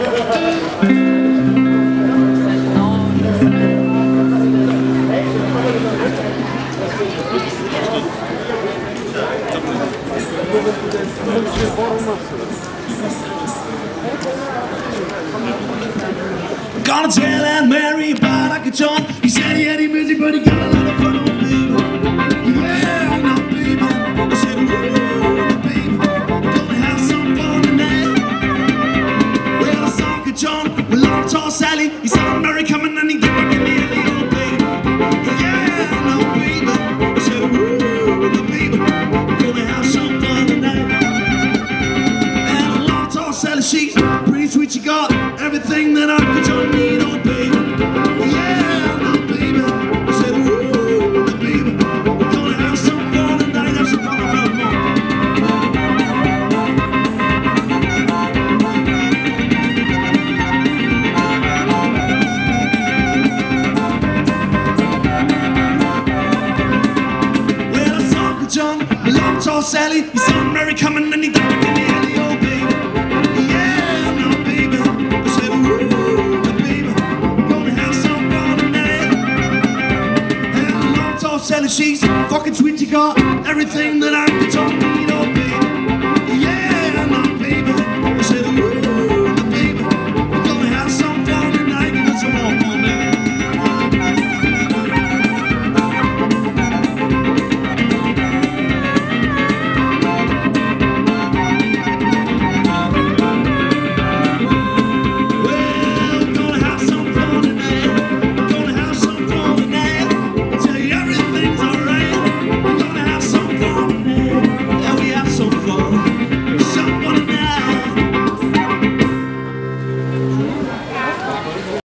Gonna tell Aunt Mary about Uncle John. He said he had him busy, but he got John with long tall Sally. He saw Mary coming and he did back in the alley, oh baby. Yeah, I know, baby. I said, ooh, the baby, gonna have some fun tonight. And a long tall Sally, she's pretty sweet. She got everything that Uncle John need, oh baby. John, I long tall Sally. He saw Mary coming and he back in the alley, oh baby. Yeah, no baby. I said, ooh, baby, gonna have some fun tonight. And long tall Sally, she's fucking sweet. She got everything that I